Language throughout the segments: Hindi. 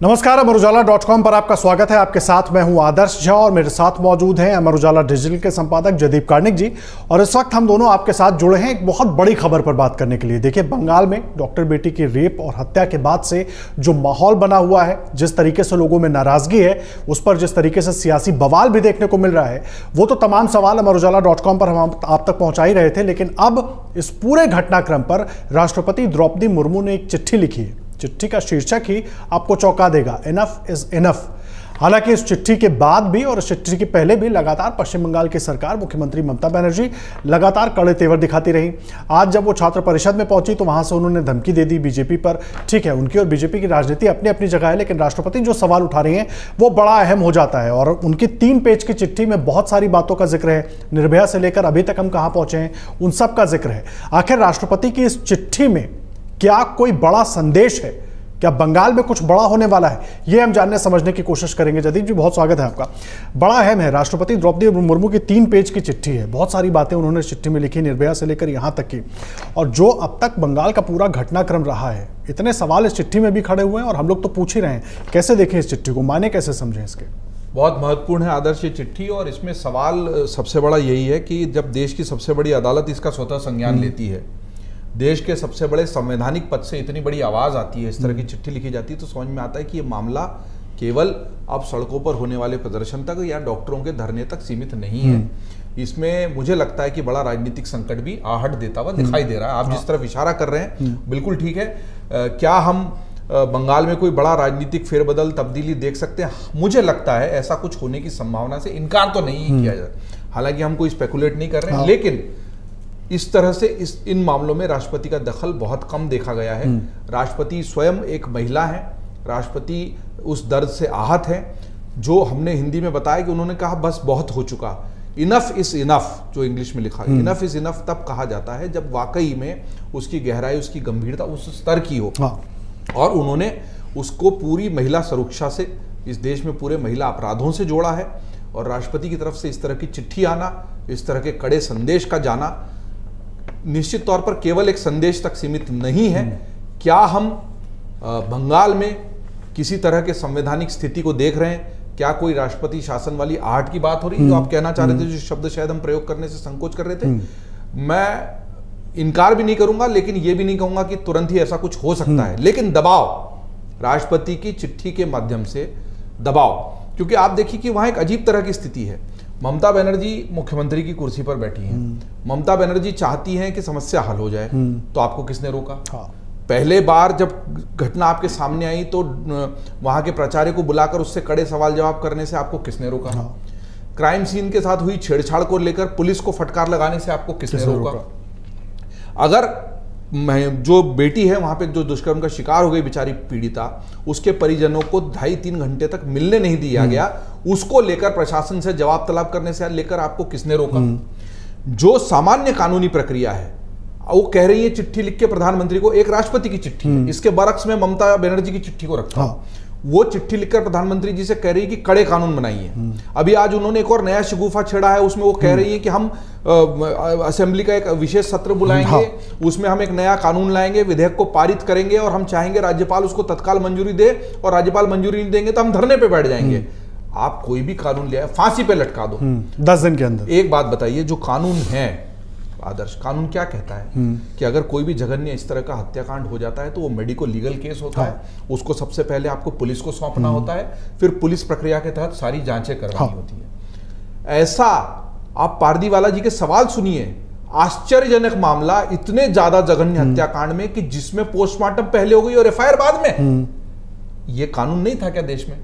नमस्कार अमर उजाला डॉट कॉम पर आपका स्वागत है। आपके साथ मैं हूँ आदर्श झा और मेरे साथ मौजूद हैं अमर उजाला डिजिटल के संपादक जयदीप कार्णिक जी। और इस वक्त हम दोनों आपके साथ जुड़े हैं एक बहुत बड़ी खबर पर बात करने के लिए। देखिए, बंगाल में डॉक्टर बेटी की रेप और हत्या के बाद से जो माहौल बना हुआ है, जिस तरीके से लोगों में नाराज़गी है, उस पर जिस तरीके से सियासी बवाल भी देखने को मिल रहा है, वो तो तमाम सवाल अमर उजाला डॉट कॉम पर हम आप तक पहुँचा ही रहे थे, लेकिन अब इस पूरे घटनाक्रम पर राष्ट्रपति द्रौपदी मुर्मू ने एक चिट्ठी लिखी है। चिट्ठी का शीर्षक ही आपको चौंका देगा। इनफ इज़ इनफ हालाँकि इस चिट्ठी के बाद भी और इस चिट्ठी के पहले भी लगातार पश्चिम बंगाल की सरकार, मुख्यमंत्री ममता बनर्जी लगातार कड़े तेवर दिखाती रही। आज जब वो छात्र परिषद में पहुँची तो वहाँ से उन्होंने धमकी दे दी बीजेपी पर। ठीक है, उनकी और बीजेपी की राजनीति अपनी अपनी जगह है, लेकिन राष्ट्रपति जो सवाल उठा रहे हैं, वो बड़ा अहम हो जाता है। और उनकी तीन पेज की चिट्ठी में बहुत सारी बातों का ज़िक्र है। निर्भया से लेकर अभी तक हम कहाँ पहुँचे हैं, उन सब का ज़िक्र है। आखिर राष्ट्रपति की इस चिट्ठी में क्या कोई बड़ा संदेश है? क्या बंगाल में कुछ बड़ा होने वाला है? ये हम जानने समझने की कोशिश करेंगे। जदीप जी बहुत स्वागत है आपका। बड़ा अहम है। राष्ट्रपति द्रौपदी मुर्मू की तीन पेज की चिट्ठी है। बहुत सारी बातें उन्होंने चिट्ठी में लिखी निर्भया से लेकर यहाँ तक की। और जो अब तक बंगाल का पूरा घटनाक्रम रहा है इतने सवाल इस चिट्ठी में भी खड़े हुए हैं और हम लोग तो पूछ ही रहे हैं कैसे देखें इस चिट्ठी को? माने कैसे समझें इसके? बहुत महत्वपूर्ण है आदर्श चिट्ठी और इसमें सवाल सबसे बड़ा यही है कि जब देश की सबसे बड़ी अदालत इसका स्वतः संज्ञान हम्म। लेती है देश के सबसे बड़े संवैधानिक पद से इतनी बड़ी आवाज़ आती है इस तरह की हम्म। चिट्ठी लिखी जाती है तो समझ में आता है कि ये मामला केवल अब सड़कों पर होने वाले प्रदर्शन तक या डॉक्टरों के धरने तक सीमित नहीं है हम्म। इसमें मुझे लगता है कि बड़ा राजनीतिक संकट भी आहट देता हुआ दिखाई दे रहा है आप जिस हाँ। तरफ़ इशारा कर रहे हैं बिल्कुल ठीक है क्या हम बंगाल में कोई बड़ा राजनीतिक फेरबदल तब्दीली देख सकते हैं मुझे लगता है ऐसा कुछ होने की संभावना से इनकार तो नहीं किया जाए हालाँकि हम कोई स्पेकुलेट नहीं कर रहे हैं हाँ। लेकिन इस तरह से इस इन मामलों में राष्ट्रपति का दखल बहुत कम देखा गया है। हम्म। राष्ट्रपति स्वयं एक महिला है। राष्ट्रपति उस दर्द से आहत है जो हमने हिंदी में बताया कि उन्होंने कहा बस बहुत हो चुका। इनफ इज़ इनफ जो इंग्लिश में लिखा है इनफ इज़ इनफ तब कहा जाता है जब वाकई में उसकी गहराई उसकी गंभीरता उस स्तर की हो। हाँ। और उन्होंने उसको पूरी महिला सुरक्षा से इस देश में पूरे महिला अपराधों से जोड़ा है। और राष्ट्रपति की तरफ़ से इस तरह की चिट्ठी आना इस तरह के कड़े संदेश का जाना निश्चित तौर पर केवल एक संदेश तक सीमित नहीं है। क्या हम बंगाल में किसी तरह के संवैधानिक स्थिति को देख रहे हैं? क्या कोई राष्ट्रपति शासन वाली आहट की बात हो रही है जो आप कहना चाह रहे थे जो शब्द शायद हम प्रयोग करने से संकोच कर रहे थे? मैं इनकार भी नहीं करूँगा लेकिन यह भी नहीं कहूँगा कि तुरंत ही ऐसा कुछ हो सकता है। लेकिन दबाव राष्ट्रपति की चिट्ठी के माध्यम से दबाव। क्योंकि आप देखिए कि वहाँ एक अजीब तरह की स्थिति है। ममता बनर्जी मुख्यमंत्री की कुर्सी पर बैठी हैं हम्म। ममता बनर्जी चाहती हैं कि समस्या हल हो जाए हम्म। तो आपको किसने रोका हाँ। पहले बार जब घटना आपके सामने आई तो वहाँ के प्राचार्य को बुलाकर उससे कड़े सवाल जवाब करने से आपको किसने रोका हाँ। क्राइम सीन के साथ हुई छेड़छाड़ को लेकर पुलिस को फटकार लगाने से आपको किसने रोका अगर मैं जो बेटी है वहाँ पे जो दुष्कर्म का शिकार हो गई बेचारी पीड़िता उसके परिजनों को ढाई तीन घंटे तक मिलने नहीं दिया हम्म। गया उसको लेकर प्रशासन से जवाब तलब करने से लेकर आपको किसने रोका हम्म। जो सामान्य कानूनी प्रक्रिया है वो कह रही है चिट्ठी लिख के प्रधानमंत्री को एक राष्ट्रपति की चिट्ठी हम्म। इसके बरक्स में ममता बनर्जी की चिट्ठी को रखा हाँ। वो चिट्ठी लिखकर प्रधानमंत्री जी से कह रही है कि कड़े कानून बनाइए हम्म। अभी आज उन्होंने एक और नया शगुफा छेड़ा है उसमें वो कह रही है कि हम असेंबली का एक विशेष सत्र बुलाएँगे हाँ। उसमें हम एक नया कानून लाएँगे विधेयक को पारित करेंगे और हम चाहेंगे राज्यपाल उसको तत्काल मंजूरी दे और राज्यपाल मंजूरी नहीं देंगे तो हम धरने पर बैठ जाएँगे आप कोई भी कानून लिया फांसी पे लटका दो हम्म, दस दिन के अंदर एक बात बताइए जो कानून है आदर्श कानून क्या कहता है हम्म। कि अगर कोई भी जघन्य इस तरह का हत्याकांड हो जाता है तो वो मेडिको लीगल केस होता हाँ। है उसको सबसे पहले आपको पुलिस को सौंपना हम्म। होता है फिर पुलिस प्रक्रिया के तहत सारी जांचें करवानी हाँ। होती है ऐसा आप पारदीवाला जी के सवाल सुनिए आश्चर्यजनक मामला इतने ज़्यादा जघन्य हत्याकांड में कि जिसमें पोस्टमार्टम पहले हो गई और एफआईआर बाद में ये कानून नहीं था क्या देश में।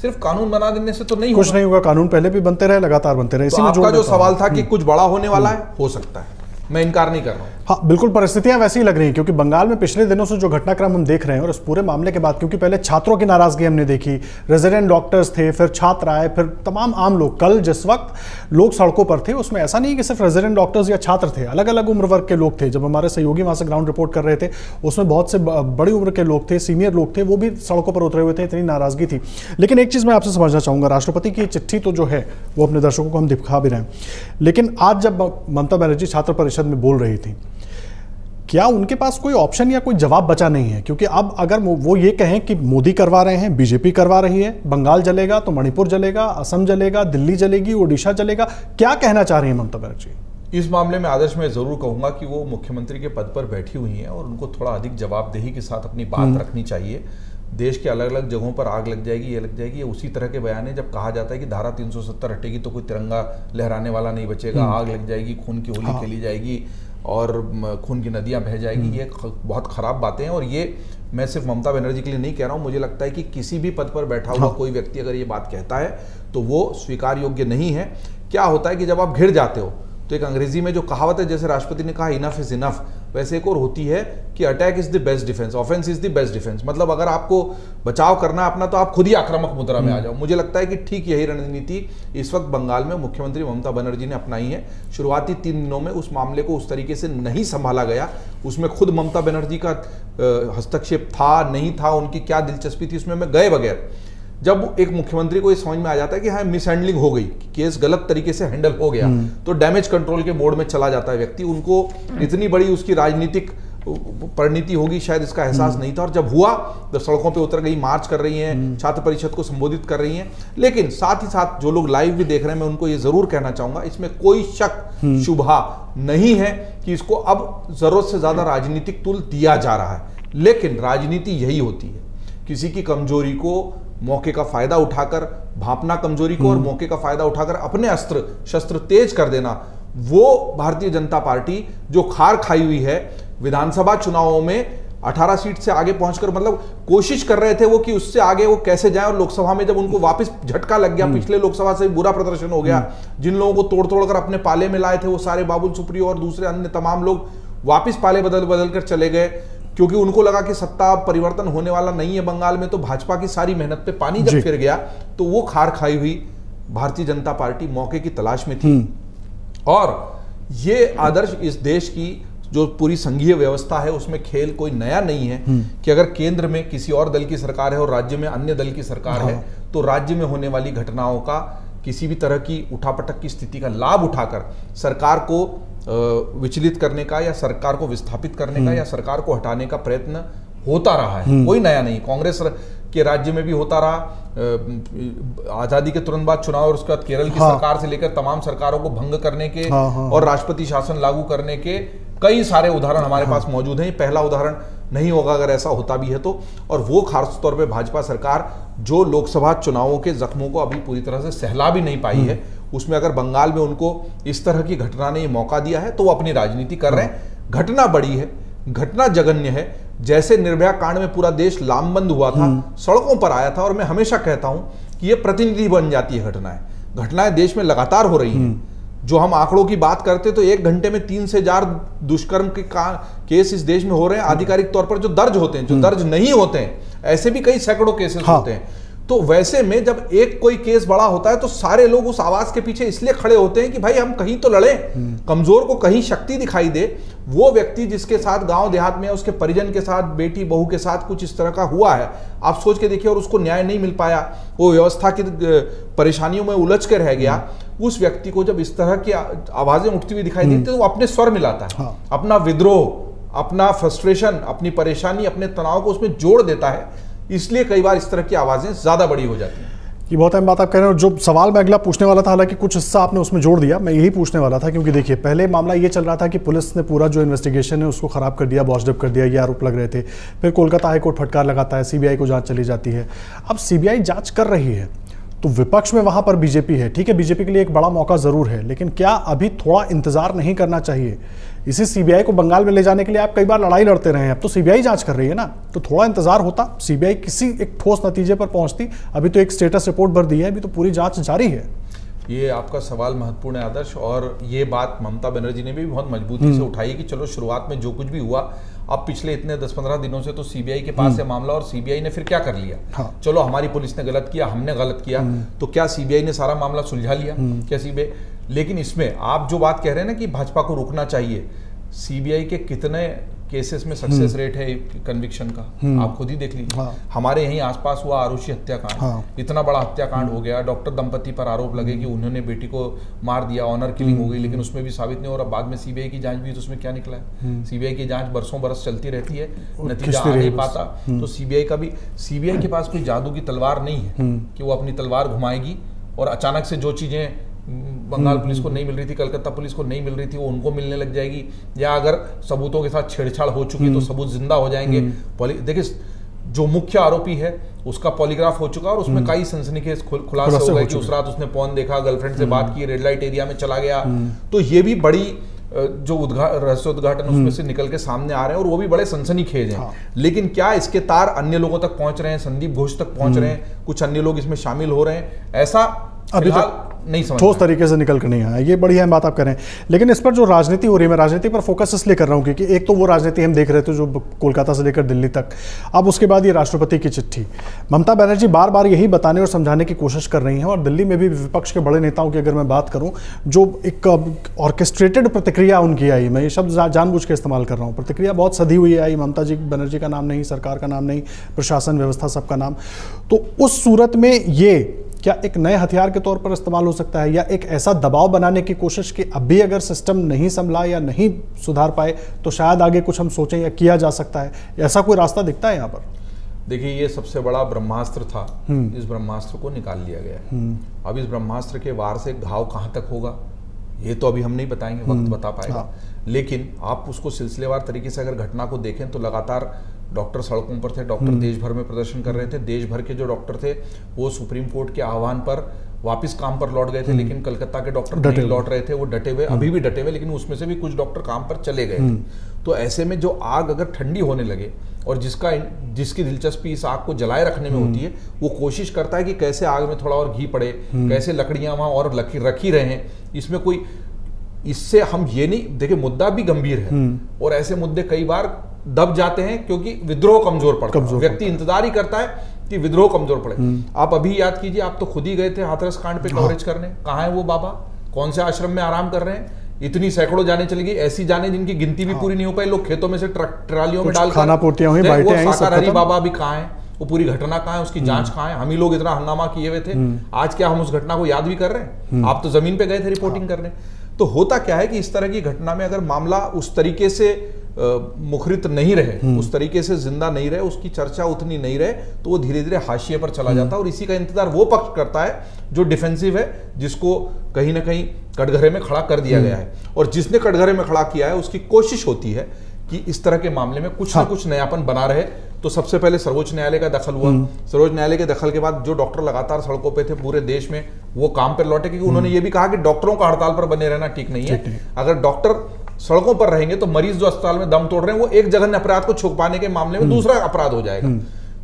सिर्फ़ कानून बना देने से तो नहीं कुछ नहीं होगा कानून पहले भी बनते रहे लगातार बनते रहे। तो आपका जो सवाल था कि हम्म। कुछ बड़ा होने वाला है हो सकता है। मैं इनकार नहीं कर रहा हूँ। हाँ बिल्कुल, परिस्थितियाँ वैसी ही लग रही हैं, क्योंकि बंगाल में पिछले दिनों से जो घटनाक्रम हम देख रहे हैं और इस पूरे मामले के बाद, क्योंकि पहले छात्रों की नाराज़गी हमने देखी रेजिडेंट डॉक्टर्स थे, फिर छात्र आए, फिर तमाम आम लोग, कल जिस वक्त लोग सड़कों पर थे, उसमें ऐसा नहीं कि सिर्फ़ रेजिडेंट डॉक्टर्स या छात्र थे अलग अलग उम्र वर्ग के लोग थे, जब हमारे सहयोगी वहाँ से ग्राउंड रिपोर्ट कर रहे थे, उसमें बहुत से बड़ी उम्र के लोग थे सीनियर लोग थे, वो भी सड़कों पर उतरे हुए थे, इतनी नाराज़गी थी। लेकिन एक चीज़ मैं आपसे समझना चाहूँगा, राष्ट्रपति की चिट्ठी तो जो है, वो अपने दर्शकों को हम दिखा भी रहे हैं। लेकिन आज जब ममता बनर्जी छात्र परिषद में बोल रही थी क्या उनके पास कोई ऑप्शन या कोई जवाब बचा नहीं है क्योंकि अब अगर वो ये कहें कि मोदी करवा रहे हैं बीजेपी करवा रही है बंगाल जलेगा तो मणिपुर जलेगा असम जलेगा दिल्ली जलेगी ओडिशा जलेगा क्या कहना चाह रही है ममता बनर्जी इस मामले में आदर्श मैं ज़रूर कहूँगा कि वो मुख्यमंत्री के पद पर बैठी हुई हैं और उनको थोड़ा अधिक जवाबदेही के साथ अपनी बात हम्म। रखनी चाहिए देश के अलग अलग जगहों पर आग लग जाएगी ये लग जाएगी ये उसी तरह के बयान है जब कहा जाता है कि धारा 370 हटेगी तो कोई तिरंगा लहराने वाला नहीं बचेगा हम्म। आग लग जाएगी खून की होली हाँ। खेली जाएगी और खून की नदियाँ बह जाएगी हम्म। ये बहुत ख़राब बातें हैं और ये मैं सिर्फ़ ममता बनर्जी के लिए नहीं कह रहा हूँ मुझे लगता है कि किसी भी पद पर बैठा हुआ हाँ। कोई व्यक्ति अगर ये बात कहता है तो वो स्वीकार योग्य नहीं है क्या होता है कि जब आप घिर जाते हो तो एक अंग्रेज़ी में जो कहावत है जैसे राष्ट्रपति ने कहा इनफ इज़ इनफ वैसे एक और होती है कि attack is the best defence offence is the best defence मतलब अगर आपको बचाव करना है अपना तो आप खुद ही आक्रामक मुद्रा में आ जाओ। मुझे लगता है कि ठीक यही रणनीति इस वक्त बंगाल में मुख्यमंत्री ममता बनर्जी ने अपनाई है। शुरुआती तीन दिनों में उस मामले को उस तरीके से नहीं संभाला गया। उसमें खुद ममता बनर्जी का हस्तक्षेप था नहीं था उनकी क्या दिलचस्पी थी उसमें मैं गए बगैर जब एक मुख्यमंत्री को ये समझ में आ जाता है कि हाँ मिसहैंडलिंग हो गई केस गलत तरीके से हैंडल हो गया हम्म। तो डैमेज कंट्रोल के मोड में चला जाता है व्यक्ति उनको इतनी बड़ी उसकी राजनीतिक परिणति होगी शायद इसका एहसास हम्म। नहीं था और जब हुआ जब सड़कों पे उतर गई मार्च कर रही हैं हम्म। छात्र परिषद को संबोधित कर रही हैं लेकिन साथ ही साथ जो लोग लाइव भी देख रहे हैं मैं उनको ये ज़रूर कहना चाहूँगा इसमें कोई शक शुभा नहीं है कि इसको अब ज़रूरत से ज़्यादा राजनीतिक तुल दिया जा रहा है लेकिन राजनीति यही होती है किसी की कमज़ोरी को मौके का फ़ायदा उठाकर भापना कमज़ोरी को और हम्म। मौके का फ़ायदा उठाकर अपने अस्त्र शस्त्र तेज कर देना वो भारतीय जनता पार्टी जो खार खाई हुई है विधानसभा चुनावों में 18 सीट से आगे पहुंचकर मतलब कोशिश कर रहे थे वो कि उससे आगे वो कैसे जाए और लोकसभा में जब उनको वापस झटका लग गया हम्म। पिछले लोकसभा से बुरा प्रदर्शन हो गया हम्म। जिन लोगों को तोड़ तोड़ कर अपने पाले में लाए थे वो सारे बाबुल सुप्रियो और दूसरे अन्य तमाम लोग वापिस पाले बदल बदल कर चले गए क्योंकि उनको लगा कि सत्ता परिवर्तन होने वाला नहीं है बंगाल में तो भाजपा की सारी मेहनत पे पानी जब फिर गया तो वो खार खाई हुई भारतीय जनता पार्टी मौके की तलाश में थी हम्म। और ये आदर्श इस देश की जो पूरी संघीय व्यवस्था है उसमें खेल कोई नया नहीं है हम्म। कि अगर केंद्र में किसी और दल की सरकार है और राज्य में अन्य दल की सरकार है हाँ। तो राज्य में होने वाली घटनाओं का किसी भी तरह की उठापटक की स्थिति का लाभ उठाकर सरकार को विचलित करने का या सरकार को विस्थापित करने का हम्म। या सरकार को हटाने का प्रयत्न होता रहा है हम्म। कोई नया नहीं कांग्रेस के राज्य में भी होता रहा आज़ादी के तुरंत बाद चुनाव और उसके बाद केरल की हाँ। सरकार से लेकर तमाम सरकारों को भंग करने के हाँ, हाँ, और राष्ट्रपति शासन लागू करने के कई सारे उदाहरण हमारे हाँ। पास मौजूद हैं पहला उदाहरण नहीं होगा अगर ऐसा होता भी है तो और वो खास तौर पे भाजपा सरकार जो लोकसभा चुनावों के जख्मों को अभी पूरी तरह से सहला भी नहीं पाई है हम्म। उसमें अगर बंगाल में उनको इस तरह की घटना ने मौका दिया है तो वो अपनी राजनीति कर रहे हैं। घटना बड़ी है घटना जघन्य है जैसे निर्भया कांड में पूरा देश लामबंद हुआ था हम्म। सड़कों पर आया था और मैं हमेशा कहता हूँ कि ये प्रतिनिधि बन जाती है घटनाएँ घटनाएँ देश में लगातार हो रही हैं हम्म। जो हम आंकड़ों की बात करते तो एक घंटे में तीन से चार दुष्कर्म के केस इस देश में हो रहे हैं आधिकारिक तौर पर जो दर्ज होते हैं जो हम्म। दर्ज नहीं होते हैं ऐसे भी कई सैकड़ों केसेस हाँ। होते हैं तो वैसे में जब एक कोई केस बड़ा होता है तो सारे लोग उस आवाज़ के पीछे इसलिए खड़े होते हैं कि भाई हम कहीं तो लड़े। कमज़ोर को कहीं शक्ति दिखाई दे। वो व्यक्ति जिसके साथ गाँव देहात में उसके परिजन के साथ बेटी बहू के साथ कुछ इस तरह का हुआ है आप सोच के देखिए और उसको न्याय नहीं मिल पाया वो व्यवस्था की परेशानियों में उलझ कर रह गया। उस व्यक्ति को जब इस तरह की आवाज़ें उठती हुई दिखाई देती तो वो अपने स्वर मिलाता है। हाँ। अपना विद्रोह अपना फ्रस्ट्रेशन अपनी परेशानी अपने तनाव को उसमें जोड़ देता है। इसलिए कई बार इस तरह की आवाज़ें ज़्यादा बड़ी हो जाती हैं। ये बहुत अहम बात आप कह रहे हो जो सवाल मैं अगला पूछने वाला था, हालाँकि कुछ हिस्सा आपने उसमें जोड़ दिया, मैं यही पूछने वाला था क्योंकि देखिए, पहले मामला ये चल रहा था कि पुलिस ने पूरा जो इन्वेस्टिगेशन है उसको खराब कर दिया बॉशडअप कर दिया, ये आरोप लग रहे थे। फिर कोलकाता हाईकोर्ट फटकार लगाता है सीबीआई को जाँच चली जाती है। अब सीबीआई जाँच कर रही है। तो विपक्ष में वहाँ पर बीजेपी है। ठीक है बीजेपी के लिए एक बड़ा मौका ज़रूर है लेकिन क्या अभी थोड़ा इंतज़ार नहीं करना चाहिए? इसी सीबीआई को बंगाल में ले जाने के लिए आप कई बार लड़ाई लड़ते रहे हैं। अब तो सीबीआई जाँच कर रही है ना? तो थोड़ा इंतज़ार होता। सीबीआई किसी एक ठोस नतीजे पर पहुँचती। अभी तो एक स्टेटस रिपोर्ट भर दी है अभी तो पूरी जाँच जारी है। ये आपका सवाल महत्वपूर्ण है आदर्श और ये बात ममता बनर्जी ने भी बहुत मजबूती से हम्म। उठाई कि चलो शुरुआत में जो कुछ भी हुआ अब पिछले इतने दस पंद्रह दिनों से तो सीबीआई के पास है हम्म। मामला और सीबीआई ने फिर क्या कर लिया हाँ। चलो हमारी पुलिस ने गलत किया हमने गलत किया हम्म। तो क्या सीबीआई ने सारा मामला सुलझा लिया क्या सीबीआई लेकिन इसमें आप जो बात कह रहे हैं ना कि भाजपा को रुकना चाहिए सीबीआई के कितने केसेस में सक्सेस रेट है कन्विक्शन का। आप खुद ही देख लीजिए। हाँ। हमारे यहीं आसपास हुआ आरुषि हत्याकांड। हाँ। इतना बड़ा हत्याकांड हो गया डॉक्टर दंपति पर आरोप लगे कि उन्होंने बेटी को मार दिया ऑनर किलिंग हो गई लेकिन उसमें भी साबित नहीं हो रहा। बाद में सीबीआई की जाँच भी तो उसमें क्या निकला है? सीबीआई की जाँच बरसों बरस चलती रहती है नतीजा आ नहीं पाता। तो सीबीआई का भी सीबीआई के पास कोई जादू की तलवार नहीं है कि वो अपनी तलवार घुमाएगी और अचानक से जो चीज़ें बंगाल पुलिस को नहीं मिल रही थी कलकत्ता पुलिस को नहीं मिल रही थी वो उनको मिलने लग जाएगी। या अगर सबूतों के साथ छेड़छाड़ हो चुकी है तो सबूत ज़िंदा हो जाएँगे। देखिए जो मुख्य आरोपी है उसका पॉलीग्राफ हो चुका और उसमें कई सनसनीखेज खुल- खुलासे हो गए। कि उस रात उसने फ़ोन देखा गर्लफ्रेंड से बात की रेड लाइट एरिया में चला गया। तो ये भी बड़ी जो उद्घा रहस्य उद्घाटन उसमें से निकल के सामने आ रहे हैं और वो भी बड़े सनसनीखेज हैं। हाँ। लेकिन क्या इसके तार अन्य लोगों तक पहुँच रहे हैं? संदीप घोष तक पहुँच रहे हैं? कुछ अन्य लोग इसमें शामिल हो रहे हैं? ऐसा अभी तक नहीं समझ ठोस तरीके से निकल कर नहीं आया। ये बड़ी अहम बात आप कर रहे हैं। लेकिन इस पर जो राजनीति हो रही है मैं राजनीति पर फोकस इसलिए कर रहा हूँ क्योंकि एक तो वो राजनीति हम देख रहे थे जो कोलकाता से लेकर दिल्ली तक। अब उसके बाद ये राष्ट्रपति की चिट्ठी। ममता बनर्जी बार बार यही बताने और समझाने की कोशिश कर रही हैं और दिल्ली में भी विपक्ष के बड़े नेताओं की अगर मैं बात करूँ जो एक ऑर्केस्ट्रेटेड प्रतिक्रिया उनकी आई। मैं ये शब्द जानबूझ के इस्तेमाल कर रहा हूँ। प्रतिक्रिया बहुत सधी हुई आई। ममता जी बनर्जी का नाम नहीं सरकार का नाम नहीं प्रशासन व्यवस्था सबका नाम। तो उस सूरत में ये क्या एक नए हथियार के तौर पर इस्तेमाल हो सकता है? या एक ऐसा दबाव बनाने की कोशिश कि अभी अगर सिस्टम नहीं संभला या नहीं सुधार पाए तो शायद आगे कुछ हम सोचें या किया जा सकता है? ऐसा कोई रास्ता दिखता है यहाँ पर? देखिए ये सबसे बड़ा ब्रह्मास्त्र था। इस ब्रह्मास्त्र को निकाल लिया गया अब इस ब्रह्मास्त्र के वार से घाव कहाँ तक होगा? ये तो अभी हम नहीं बताएँगे वक्त बता पाएगा। हाँ। लेकिन आप उसको सिलसिलेवार तरीके से अगर घटना को देखें तो लगातार डॉक्टर सड़कों पर थे डॉक्टर देश भर में प्रदर्शन कर रहे थे। देश भर के जो डॉक्टर थे वो सुप्रीम कोर्ट के आह्वान पर वापस काम पर लौट गए थे लेकिन कलकत्ता के डॉक्टर नहीं लौट रहे थे वो डटे हुए अभी भी डटे हुए लेकिन उसमें से भी कुछ डॉक्टर काम पर चले गए थे। तो ऐसे में जो आग अगर ठंडी होने लगे और जिसका जिसकी दिलचस्पी इस आग को जलाए रखने में होती है वो कोशिश करता है कि कैसे आग में थोड़ा और घी पड़े कैसे लकड़ियाँ वहाँ और लकी रखी रहें। इसमें कोई इससे हम ये नहीं देखिए मुद्दा भी गंभीर है। और ऐसे मुद्दे कई बार दब जाते हैं क्योंकि विद्रोह कमज़ोर पड़ता है। व्यक्ति इंतज़ार ही करता है कि विद्रोह कमज़ोर पड़े। आप अभी याद कीजिए आप तो खुद ही गए थे हाथरस कांड पे कवरेज करने। कहाँ है वो बाबा? कौन से आश्रम में आराम कर रहे हैं? इतनी सैकड़ों जाने चली गई। ऐसी जाने जिनकी गिनती भी पूरी नहीं हो पाई। लोग खेतों में से ट्रक ट्रालियों में डाल खाना पूर्तियाँ हुई, आई, सब बाबा भी कहाँ है? वो पूरी घटना कहाँ है? उसकी जाँच कहाँ है? हम ही लोग इतना हंगामा किए हुए थे। आज क्या हम उस घटना को याद भी कर रहे हैं? आप तो ज़मीन पे गए थे रिपोर्टिंग करने। तो होता क्या है कि इस तरह की घटना में अगर मामला उस तरीके से मुखरित नहीं रहे उस तरीके से ज़िंदा नहीं रहे उसकी चर्चा उतनी नहीं रहे तो वो धीरे धीरे हाशिए पर चला जाता है और इसी का इंतज़ार वो पक्ष करता है जो डिफेंसिव है जिसको कहीं ना कहीं कटघरे में खड़ा कर दिया गया है। और जिसने कटघरे में खड़ा किया है उसकी कोशिश होती है कि इस तरह के मामले में कुछ ना कुछ नयापन बना रहे। तो सबसे पहले सर्वोच्च न्यायालय का दखल हुआ। सर्वोच्च न्यायालय के दखल के बाद जो डॉक्टर लगातार सड़कों पे थे पूरे देश में वो काम पर लौटे क्योंकि उन्होंने ये भी कहा कि डॉक्टरों का हड़ताल पर बने रहना ठीक नहीं। है। अगर डॉक्टर सड़कों पर रहेंगे तो मरीज़ जो अस्पताल में दम तोड़ रहे हैं वो एक जघन्य अपराध को छुपाने के मामले में दूसरा अपराध हो जाएगा।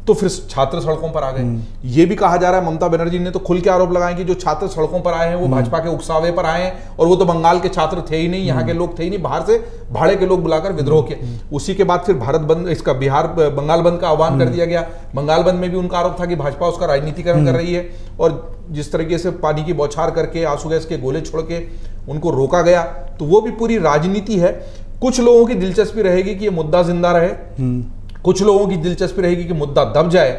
तो फिर छात्र सड़कों पर आ गए। ये भी कहा जा रहा है ममता बनर्जी ने तो खुल के आरोप लगाए कि जो छात्र सड़कों पर आए हैं वो भाजपा के उकसावे पर आए हैं और वो तो बंगाल के छात्र थे ही नहीं यहाँ के लोग थे ही नहीं बाहर से भाड़े के लोग बुलाकर विद्रोह किए। उसी के बाद फिर भारत बंद इसका बिहार बंगाल बंद का आह्वान कर दिया गया। बंगाल बंद में भी उनका आरोप था कि भाजपा उसका राजनीतिकरण कर रही है और जिस तरीके से पानी की बौछार करके आँसू गैस के गोले छोड़ के उनको रोका गया तो वो भी पूरी राजनीति है। कुछ लोगों की दिलचस्पी रहेगी कि ये मुद्दा ज़िंदा रहे कुछ लोगों की दिलचस्पी रहेगी कि मुद्दा दब जाए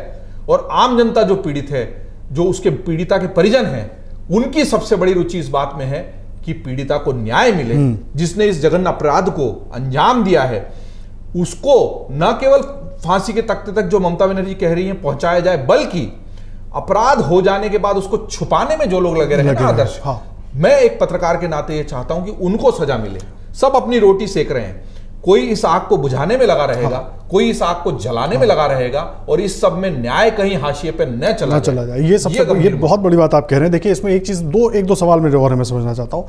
और आम जनता जो पीड़ित है जो उसके पीड़िता के परिजन हैं उनकी सबसे बड़ी रुचि इस बात में है कि पीड़िता को न्याय मिले। जिसने इस जघन्य अपराध को अंजाम दिया है उसको न केवल फांसी के तख्ते तक जो ममता बनर्जी कह रही हैं पहुँचाया जाए बल्कि अपराध हो जाने के बाद उसको छुपाने में जो लोग लगे रहे ना आदर्श हाँ। मैं एक पत्रकार के नाते ये चाहता हूँ कि उनको सजा मिले। सब अपनी रोटी सेक रहे हैं। कोई इस आग को बुझाने में लगा रहेगा हाँ। कोई इस आग को जलाने हाँ। में लगा रहेगा और इस सब में न्याय कहीं हाशिए पे न चला ना चला जाए। ये सबसे ये ये बहुत बड़ी बात आप कह रहे हैं। देखिए इसमें एक चीज़ दो एक दो सवाल मेरे और मैं समझना चाहता हूँ।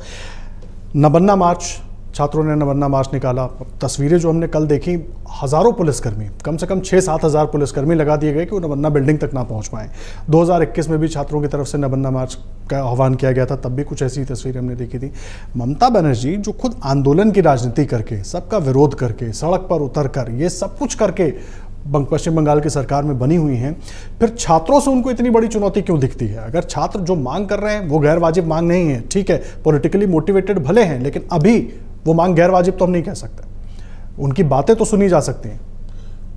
नबन्ना मार्च छात्रों ने नबन्ना मार्च निकाला। तस्वीरें जो हमने कल देखी, हज़ारों पुलिसकर्मी, कम से कम छः सात हज़ार पुलिसकर्मी लगा दिए गए कि वो नवन्ना बिल्डिंग तक ना पहुँच पाए। 2021 में भी छात्रों की तरफ़ से नबन्ना मार्च का आह्वान किया गया था, तब भी कुछ ऐसी तस्वीरें हमने देखी थी। ममता बनर्जी, जो खुद आंदोलन की राजनीति करके, सबका विरोध करके, सड़क पर उतर कर ये सब कुछ करके पश्चिम बंगाल की सरकार में बनी हुई हैं, फिर छात्रों से उनको इतनी बड़ी चुनौती क्यों दिखती है? अगर छात्र जो मांग कर रहे हैं, वो गैर वाजिब मांग नहीं है, ठीक है पॉलिटिकली मोटिवेटेड भले हैं, लेकिन अभी वो मांग गैर वाजिब तो हम नहीं कह सकते उनकी बातें तो सुनी जा सकती हैं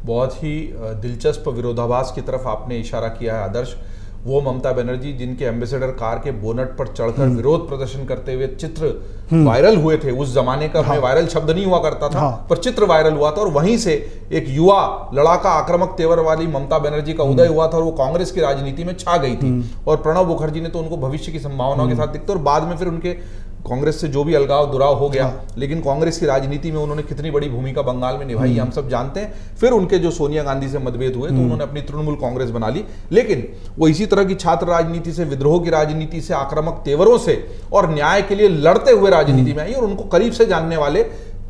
बहुत ही दिलचस्प विरोधाभास की तरफ़ आपने इशारा किया है आदर्श वो ममता बनर्जी जिनके एम्बेसडर कार के बोनट पर चढ़कर हम्म। विरोध प्रदर्शन करते हुए चित्र हम्म। वायरल हुए थे उस जमाने का हाँ। वायरल शब्द नहीं हुआ करता था हाँ। पर चित्र वायरल हुआ था और वहीं से एक युवा लड़ाका आक्रामक तेवर वाली ममता बनर्जी का उदय हम्म। हुआ था और वो कांग्रेस की राजनीति में छा गई थी और प्रणब मुखर्जी ने तो उनको भविष्य की संभावनाओं के साथ दिखते और बाद में फिर उनके कांग्रेस से जो भी अलगाव दुराव हो गया हाँ। लेकिन कांग्रेस की राजनीति में उन्होंने कितनी बड़ी भूमिका बंगाल में निभाई हम सब जानते हैं। फिर उनके जो सोनिया गांधी से मतभेद हुए तो उन्होंने अपनी तृणमूल कांग्रेस बना ली। लेकिन वो इसी तरह की छात्र राजनीति से विद्रोह की राजनीति से आक्रामक तेवरों से और न्याय के लिए लड़ते हुए राजनीति में आई और उनको करीब से जानने वाले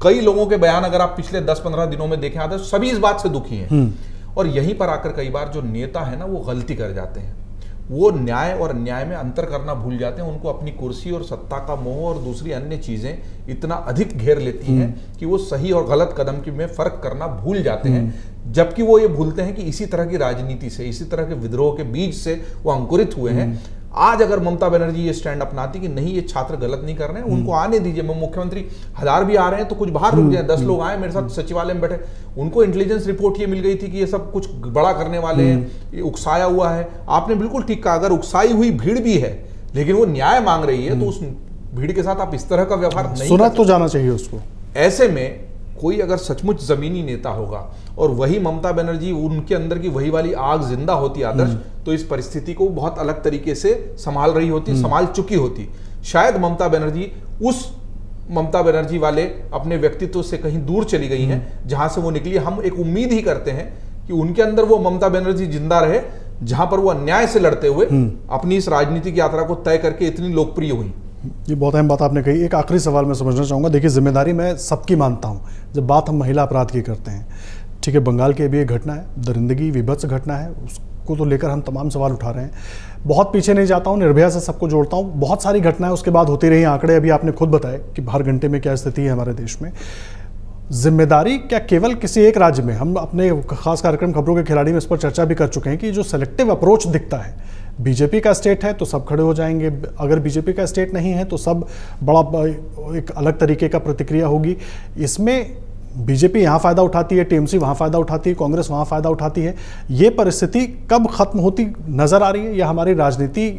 कई लोगों के बयान अगर आप पिछले दस पंद्रह दिनों में देखें आते सभी इस बात से दुखी हैं। और यहीं पर आकर कई बार जो नेता है ना वो गलती कर जाते हैं। वो न्याय और अन्याय में अंतर करना भूल जाते हैं उनको अपनी कुर्सी और सत्ता का मोह और दूसरी अन्य चीज़ें इतना अधिक घेर लेती हैं हम्म। कि वो सही और गलत कदम की में फ़र्क करना भूल जाते हैं हम्म। जबकि वो ये भूलते हैं कि इसी तरह की राजनीति से इसी तरह के विद्रोह के बीज से वो अंकुरित हुए हैं हम्म। आज अगर ममता बनर्जी ये स्टैंड अपनाती कि नहीं ये छात्र गलत नहीं कर रहे हैं उनको आने दीजिए। मैं मुख्यमंत्री हज़ार भी आ रहे हैं तो कुछ बाहर रुक जाए दस लोग आए मेरे साथ सचिवालय में बैठे। उनको इंटेलिजेंस रिपोर्ट ये मिल गई थी कि ये सब कुछ बड़ा करने वाले हैं ये उकसाया हुआ है। आपने बिल्कुल ठीक कहा अगर उकसाई हुई भीड़ भी है लेकिन वो न्याय मांग रही है तो उस भीड़ के साथ आप इस तरह का व्यवहार नहीं सुना तो जाना चाहिए उसको। ऐसे में कोई अगर सचमुच जमीनी नेता होगा और वही ममता बनर्जी उनके अंदर की वही वाली आग ज़िंदा होती आदर्श हम्म। तो इस परिस्थिति को बहुत अलग तरीके से संभाल रही होती हम्म। संभाल चुकी होती शायद ममता बनर्जी उस ममता बनर्जी वाले अपने व्यक्तित्व से कहीं दूर चली गई हैं हम्म। जहाँ से वो निकली हम एक उम्मीद ही करते हैं कि उनके अंदर वो ममता बनर्जी ज़िंदा रहे जहाँ पर वो अन्याय से लड़ते हुए अपनी इस राजनीतिक यात्रा को तय करके इतनी लोकप्रिय हुई ये बहुत अहम बात आपने कही। एक आखिरी सवाल मैं समझना चाहूँगा। देखिए, ज़िम्मेदारी मैं सबकी मानता हूँ। जब बात हम महिला अपराध की करते हैं, ठीक है, बंगाल की अभी एक घटना है, दरिंदगी विभत्स घटना है, उसको तो लेकर हम तमाम सवाल उठा रहे हैं। बहुत पीछे नहीं जाता हूँ, निर्भया से सबको जोड़ता हूँ। बहुत सारी घटनाएँ उसके बाद होती रही, आंकड़े अभी आपने खुद बताए कि हर घंटे में क्या स्थिति है हमारे देश में। ज़िम्मेदारी क्या केवल किसी एक राज्य में? हम अपने खास कार्यक्रम खबरों के खिलाड़ी में इस पर चर्चा भी कर चुके हैं कि जो सेलेक्टिव अप्रोच दिखता है बीजेपी का स्टेट है तो सब खड़े हो जाएँगे। अगर बीजेपी का स्टेट नहीं है तो सब बड़ा, एक अलग तरीके का प्रतिक्रिया होगी। इसमें बीजेपी यहाँ फ़ायदा उठाती है, टीएमसी वहाँ फ़ायदा उठाती है, कांग्रेस वहाँ फ़ायदा उठाती है। ये परिस्थिति कब खत्म होती नज़र आ रही है? या हमारी राजनीति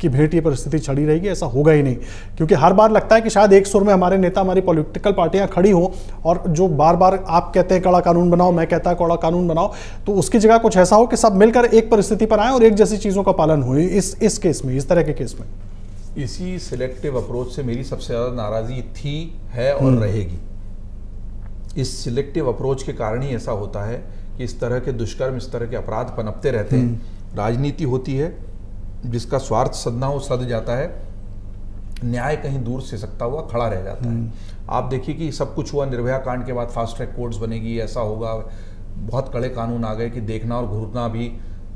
की भेंट ये परिस्थिति छड़ी रहेगी ऐसा होगा ही नहीं। क्योंकि हर बार लगता है कि शायद एक सुर में हमारे नेता हमारी पॉलिटिकल पार्टियाँ खड़ी हों और जो बार बार आप कहते हैं कड़ा कानून बनाओ मैं कहता है कड़ा कानून बनाओ तो उसकी जगह कुछ ऐसा हो कि सब मिलकर एक परिस्थिति पर आए और एक जैसी चीज़ों का पालन हो। इस इस केस में इस तरह के केस में। इसी सिलेक्टिव अप्रोच से मेरी सबसे ज़्यादा नाराज़गी थी है और हम्म। रहेगी। इस सिलेक्टिव अप्रोच के कारण ही ऐसा होता है कि इस तरह के दुष्कर्म इस तरह के अपराध पनपते रहते हैं। हम्म। राजनीति होती है जिसका स्वार्थ सदना हो सद जाता है न्याय कहीं दूर से सकता हुआ खड़ा रह जाता है हम्म। आप देखिए कि सब कुछ हुआ निर्भया कांड के बाद फास्ट ट्रैक कोर्ट्स बनेगी ऐसा होगा बहुत कड़े कानून आ गए कि देखना और घूरना भी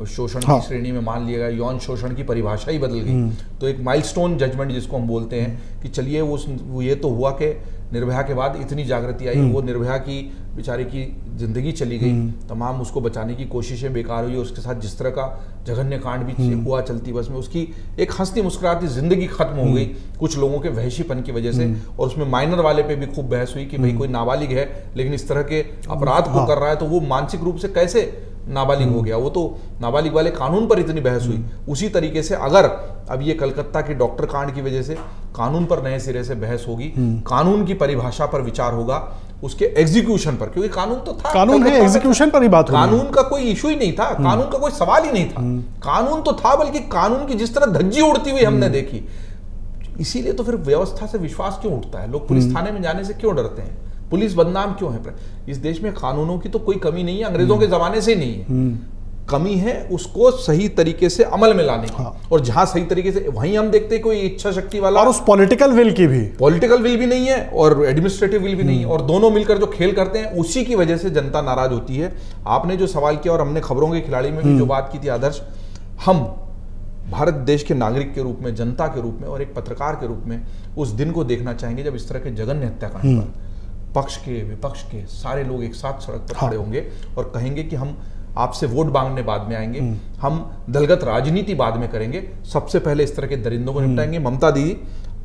शोषण हाँ। की श्रेणी में मान लिया गया यौन शोषण की परिभाषा ही बदल गई हम्म। तो एक माइलस्टोन जजमेंट जिसको हम बोलते हैं कि चलिए वो ये तो हुआ कि निर्भया के बाद इतनी जागृति आई हम्म। वो निर्भया की बेचारे की ज़िंदगी चली गई हम्म। तमाम उसको बचाने की कोशिशें बेकार हुई उसके साथ जिस तरह का जघन्य कांड भी। हुआ चलती बस में उसकी एक हंसती मुस्कुराती ज़िंदगी खत्म हो गई कुछ लोगों के वहशीपन की वजह से और उसमें माइनर वाले पे भी खूब बहस हुई कि भाई कोई नाबालिग है लेकिन इस तरह के अपराध को हाँ। कर रहा है तो वो मानसिक रूप से कैसे नाबालिग हो गया। वो तो नाबालिग वाले कानून पर इतनी बहस हुई। उसी तरीके से अगर अब ये कलकत्ता के डॉक्टर कांड की वजह से कानून पर नए सिरे से बहस होगी हम्म। कानून की परिभाषा पर विचार होगा उसके एग्जीक्यूशन पर क्योंकि कानून तो था। कानून है एग्जीक्यूशन पर ही बात कानून का कोई इशू ही नहीं था हम्म। कानून का कोई सवाल ही नहीं था। हम्म। कानून तो था बल्कि कानून की जिस तरह धज्जी उड़ती हुई हमने देखी। इसीलिए तो फिर व्यवस्था से विश्वास क्यों उठता है? लोग पुलिस थाने में जाने से क्यों डरते हैं? पुलिस बदनाम क्यों है? इस देश में कानूनों की तो कोई कमी नहीं है अंग्रेज़ों के जमाने से नहीं है। कमी है उसको सही तरीके से अमल में लाने की। हाँ। और जहाँ सही तरीके से वहीं हम देखते हैं कोई इच्छा शक्ति वाला। और उस पॉलिटिकल विल की भी। पॉलिटिकल विल भी नहीं है और एडमिनिस्ट्रेटिव विल भी नहीं है। हम्म। और दोनों मिलकर जो खेल करते हैं उसी की वजह से जनता नाराज़ होती है। आपने जो सवाल किया और हमने खबरों के खिलाड़ी में भी जो हम्म। बात की थी आदर्श हम भारत देश के नागरिक के रूप में जनता के रूप में और एक पत्रकार के रूप में उस दिन को देखना चाहेंगे जब इस तरह के जघन्य हत्याकांड हम्म। पक्ष के विपक्ष के सारे लोग एक साथ सड़क पर हाँ। खड़े होंगे और कहेंगे कि हम आपसे वोट मांगने बाद में आएँगे। हम्म। हम दलगत राजनीति बाद में करेंगे। सबसे पहले इस तरह के दरिंदों को हम्म। निपटाएँगे। ममता दीदी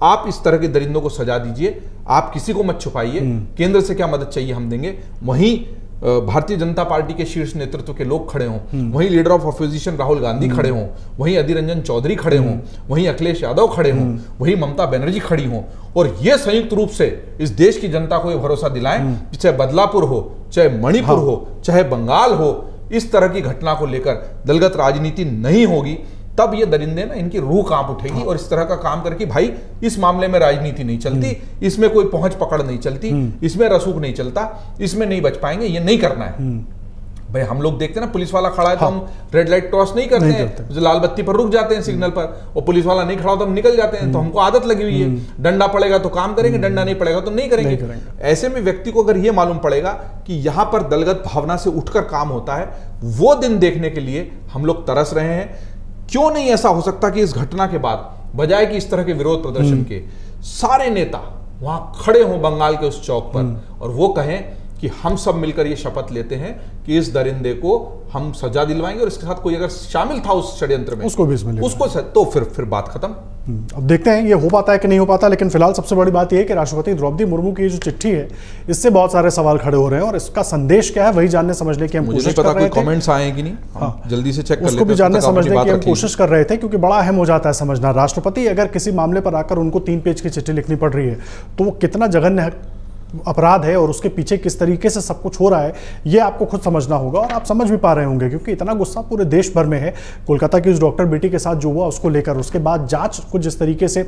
आप इस तरह के दरिंदों को सजा दीजिए। आप किसी को मत छुपाइए। केंद्र से क्या मदद चाहिए हम देंगे। वहीं भारतीय जनता पार्टी के शीर्ष नेतृत्व के लोग खड़े हों। वहीं leader of opposition Rahul Gandhi खड़े हों। वहीं अधीर रंजन चौधरी खड़े हों। वहीं अखिलेश यादव खड़े हों। वहीं ममता बनर्जी खड़ी हों। और ये संयुक्त रूप से इस देश की जनता को ये भरोसा दिलाएँ चाहे बदलापुर हो चाहे मणिपुर हाँ। हो चाहे बंगाल हो इस तरह की घटना को लेकर दलगत राजनीति नहीं होगी। तब ये दरिंदे ना इनकी रूह काँप उठेगी और इस तरह का काम करके भाई इस मामले में राजनीति नहीं चलती हम्म। इसमें कोई पहुँच पकड़ नहीं चलती हम्म। इसमें रसूख नहीं चलता इसमें नहीं बच पाएँगे ये नहीं करना है। हम्म। भाई हम लोग देखते हैं ना पुलिस वाला खड़ा है हाँ। तो हम रेड लाइट क्रॉस नहीं करते नहीं हैं। जो लाल बत्ती पर रुक जाते हैं सिग्नल पर और पुलिस वाला नहीं खड़ा हो तो हम निकल जाते हैं तो हमको आदत लगी हुई है। डंडा पड़ेगा तो काम करेंगे डंडा नहीं पड़ेगा तो नहीं करेंगे, नहीं करेंगे। ऐसे में व्यक्ति को अगर ये मालूम पड़ेगा कि यहाँ पर दलगत भावना से उठकर काम होता है वो दिन देखने के लिए हम लोग तरस रहे हैं। क्यों नहीं ऐसा हो सकता कि इस घटना के बाद बजाय कि इस तरह के विरोध प्रदर्शन हम्म। के सारे नेता वहाँ खड़े हों बंगाल के उस चौक पर हम्म। और वो कहें कि हम सब मिलकर ये शपथ लेते हैं कि इस दरिंदे को हम सजा दिलवाएँगे और इसके साथ कोई अगर शामिल था उस षड्यंत्र में उसको भी इसमें उसको सर, तो फिर फिर बात खत्म। हम्म, अब देखते हैं ये हो पाता है कि नहीं हो पाता लेकिन फ़िलहाल सबसे बड़ी बात यह है कि राष्ट्रपति द्रौपदी मुर्मू की जो चिट्ठी है इससे बहुत सारे सवाल खड़े हो रहे हैं और इसका संदेश क्या है वही जानने समझने की हम कोशिश कर रहे कमेंट्स आए कि नहीं। हाँ। जल्दी से चेक उसको भी जानने समझने की हम कोशिश कर रहे थे क्योंकि बड़ा अहम हो जाता है समझना। राष्ट्रपति अगर किसी मामले पर आकर उनको तीन पेज की चिट्ठी लिखनी पड़ रही है तो वो कितना जघन्य अपराध है और उसके पीछे किस तरीके से सब कुछ हो रहा है, ये आपको खुद समझना होगा और आप समझ भी पा रहे होंगे क्योंकि इतना गुस्सा पूरे देश भर में है। कोलकाता की उस डॉक्टर बेटी के साथ जो हुआ उसको लेकर, उसके बाद जाँच को जिस तरीके से,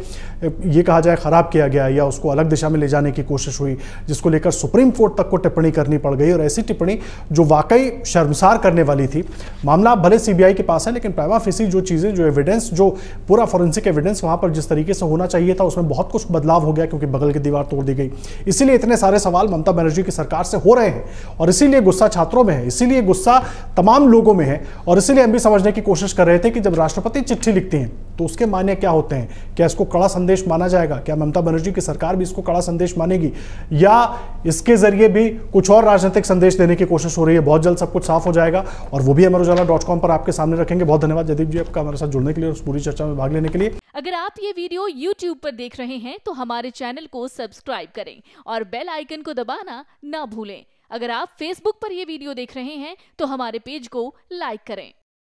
ये कहा जाए ख़राब किया गया या उसको अलग दिशा में ले जाने की कोशिश हुई, जिसको लेकर सुप्रीम कोर्ट तक को टिप्पणी करनी पड़ गई और ऐसी टिप्पणी जो वाकई शर्मसार करने वाली थी। मामला भले सीबीआई के पास है, लेकिन प्राइवा फिसी जो चीज़ें, जो एविडेंस जो पूरा फॉरेंसिक एविडेंस वहाँ पर जिस तरीके से होना चाहिए था, उसमें बहुत कुछ बदलाव हो गया क्योंकि बगल की दीवार तोड़ दी गई। इसीलिए इतने सारे सवाल ममता बनर्जी की सरकार से हो रहे हैं और इसीलिए गुस्सा छात्रों में है, इसीलिए गुस्सा तमाम लोगों में है और इसीलिए हम भी समझने की कोशिश कर रहे थे कि जब राष्ट्रपति चिट्ठी लिखती हैं तो उसके मान्य क्या होते हैं? क्या इसको कड़ा संदेश माना जाएगा? क्या ममता बनर्जी की सरकार भी इसको कड़ा संदेश मानेगी? या इसके ज़रिए भी कुछ और राजनीतिक संदेश देने की कोशिश हो रही है? बहुत जल्द सब कुछ साफ़ हो जाएगा और वो भी अमर उजाला डॉट कॉम पर आपके सामने रखेंगे। बहुत धन्यवाद जदीप जी आपका हमारे साथ जुड़ने के लिए उस पूरी चर्चा में भाग लेने के लिए। अगर आप ये वीडियो YouTube पर देख रहे हैं तो हमारे चैनल को सब्सक्राइब करें और बेल आइकन को दबाना ना भूलें। अगर आप फेसबुक पर यह वीडियो देख रहे हैं तो हमारे पेज को लाइक करें।